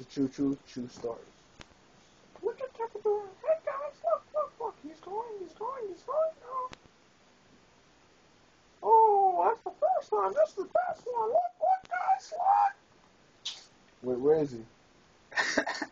to true, true, true story. Look at Kevin doing. Hey guys, look, look, look. He's going, he's going, he's going now. Oh, that's the first one. That's the best one. Look, look, guys, look. Wait, where is he?